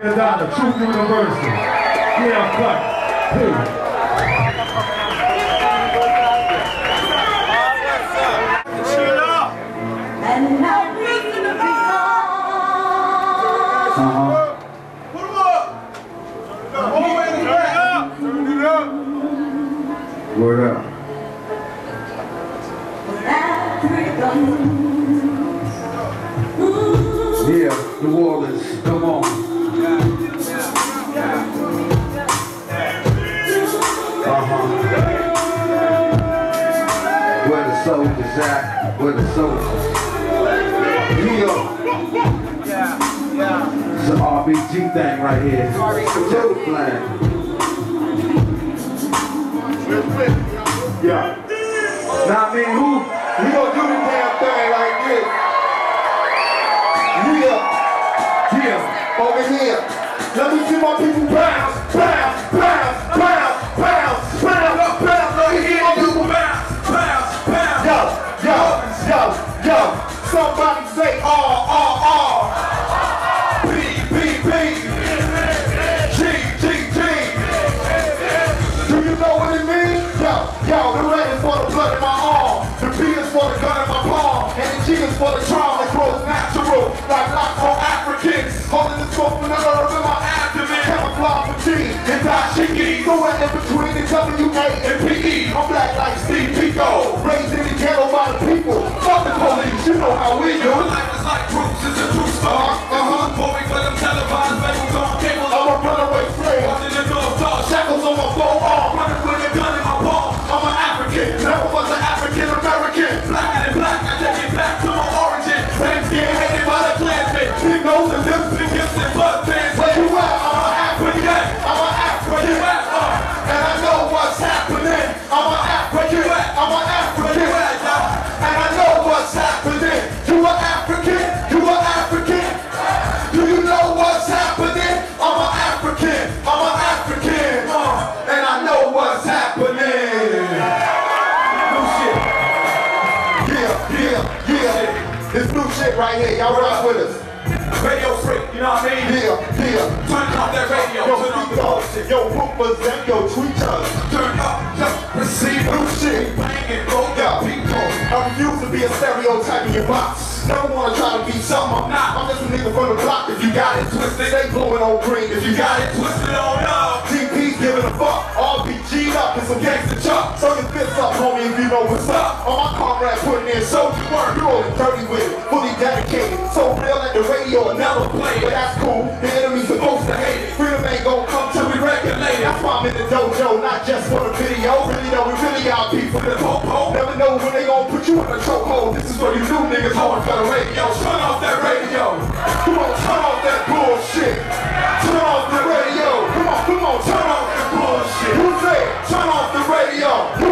Truth. Yeah. Peace. And now listen to me. Uh-huh. Put up. The way in the back. Turn it up. Word up. Yeah, the wall is, come on. Uh-huh. Where the soldiers? Where the soldiers? Yeah. It's an RBG thing right here. Total flag. Yeah. Now I mean, who? We gonna do the damn Camouflage for G and dashiki. So we're in between the W-A and P-E. I'm black like Steve Biko. Raised in the ghetto by the people. Fuck the police, you know how we do. Life is like groups, it's a true story. Uh-huh, uh-huh. Boring for them televised labels on cable. I'm a runaway slave. Walking the door, Shackles on This new shit right here. Y'all rock with us. Radio free, you know what I mean? Yeah, yeah. Turn off that radio, Yo, turn off the yo, bullshit. yo, Rufus and yo, tweeters. Turn up, yo, receive New shit. banging, Yeah. your people. I refuse to be a stereotype in your box. Never wanna try to be something I'm not. I'm just a nigga from the block. If you got it twisted, stay blowing on green. If you got it Twisted oh on up. TP's giving a fuck. All be up in some gangster chuck. So your fists up, homie, if you know what's up. All my comrades putting in soldier work. You're rolling dirty with it, fully dedicated. So real that the radio never play. But that's cool. The enemy's supposed to hate it. Freedom ain't gonna come till we regulate it. That's why I'm in the dojo, not just for the video. Really though, we really got people in the po-po. Never know when they gonna put you in a chokehold. This is for you new niggas holding for the radio. Turn off off the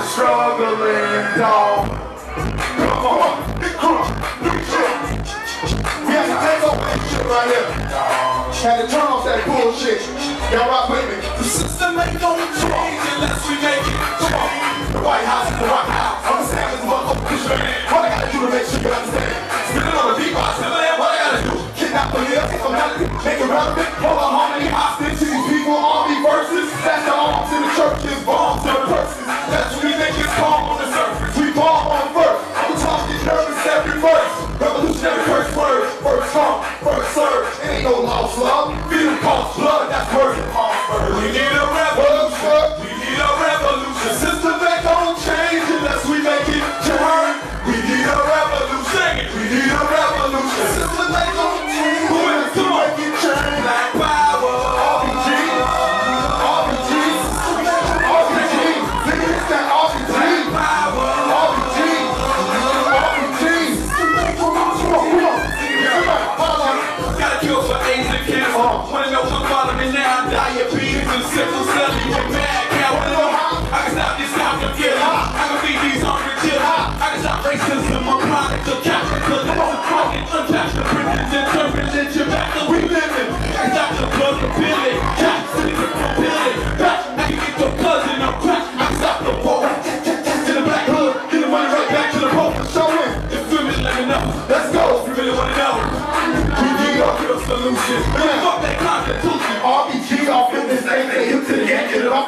Struggling, dog. Come on. On. We have to take over this shit right here. Had to turn off that bullshit. Y'all rock with me. The system ain't gonna change unless we make it. Come on. The White House is the White House. I'm a savage motherfucker. What I gotta do to make sure you understand? Spinning on the beat me what I gotta do. Kidnap the live, take some melody, make it relevant. Pull a harmony hostage to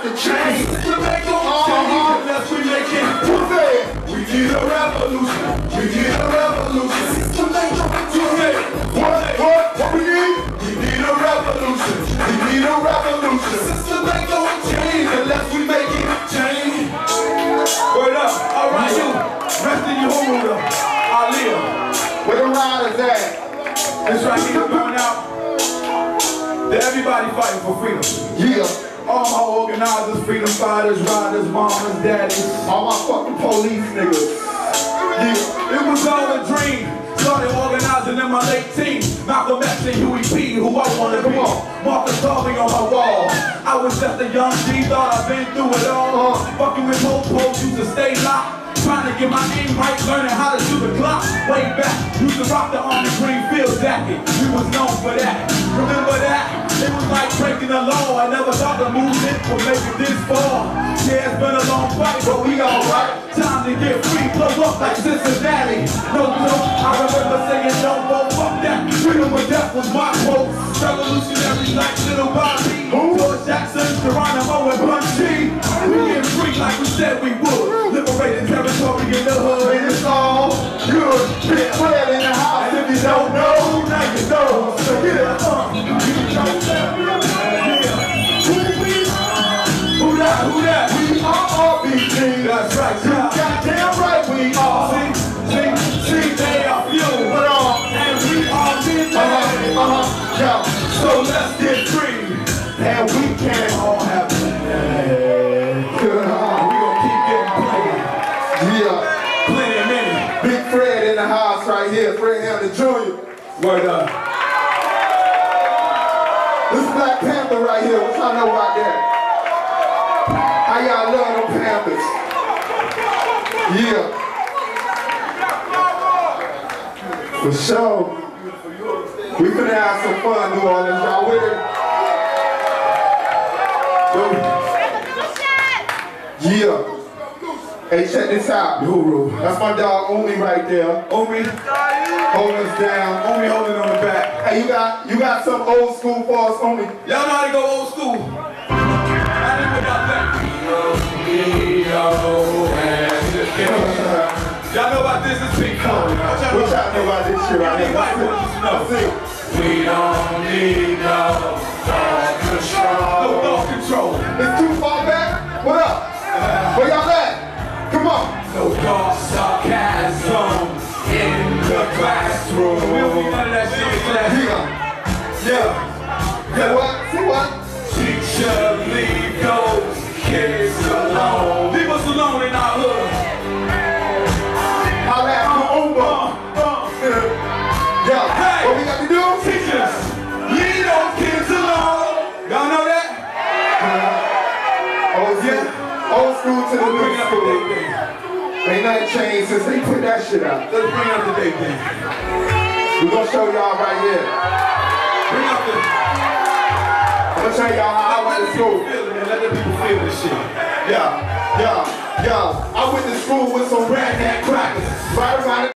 off the chain. To make them change unless we make it. Who's? We need a revolution. We need a revolution. To make them change. What, what, what we need? We need a revolution. We need a revolution. System ain't gonna change unless we make it change. Word up. All right, you. Rest in your home, Aaliyah. Where the riders at? This right here going out to everybody fighting for freedom. Yeah. All my organizers, freedom fighters, riders, mamas, daddies. All my fucking police niggas. Yeah, it was all a dream. Started organizing in my late teens. Malcolm X and Huey P, who I wanna be. Marcus Garvey on my wall. I was just a young G, thought I've been through it all. Uh. Fucking with po-pos, used to stay locked. Trying to get my aim right, learning how to shoot the clock. Way back, used to rock the army green field jacket. We was known for that. Remember that? Breaking the law. I never thought the movement would make it this far. Yeah, it's been a long fight, but we alright. Time to get free, blow up like Cincinnati. No no, I remember saying no more, fuck that. Freedom or death was my quote. Revolutionary That's right, yeah. Goddamn right we are. See, see, see, they are few. What on? And we are midnight. Uh-huh, uh-huh, yo. So let's get free. And we can All have We gonna keep getting plenty. Yeah. Plenty of many. Big Fred in the house right here. Fred Hampton Jr. Word up. This Black Panther right here. What y'all know about that? How y'all love them Panthers? Yeah. For sure. We finna have some fun, New Orleans. Y'all with it? Yeah. Hey, check this out. Guru. That's my dog Omi right there. Omi, Holding us down. Omi holding on the back. Hey, you got you got some old school for us, Omi? Y'all know how to go old school. I didn't without that. Y'all know about this? It's Pink Floyd. What y'all know about this shit right here? White. Let's see. We don't need no thought control. No thought control. It's too far back. What up? Where y'all at? Come on. No dark sarcasm in the classroom. Nothing changed since they put that shit out. Let's bring up the date thing. We're gonna show y'all right here. Bring up the. I'm gonna show y'all how I went to school. Let the people feel this shit. Yeah, yeah, yeah. I went to school with some redneck crackers. Right around